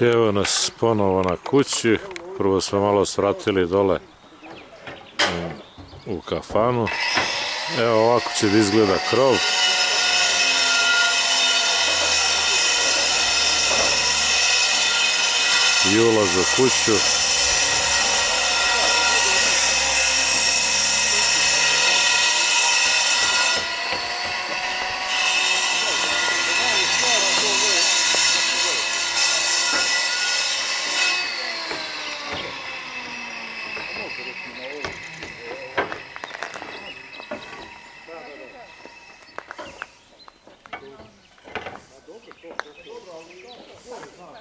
Evo nas ponovo na kući. Prvo smo malo svratili dole u, kafanu. Evo ovako će da izgleda krov. I ulaz u kuću. Dobro, dobro, dobro, ali dobro, dobro.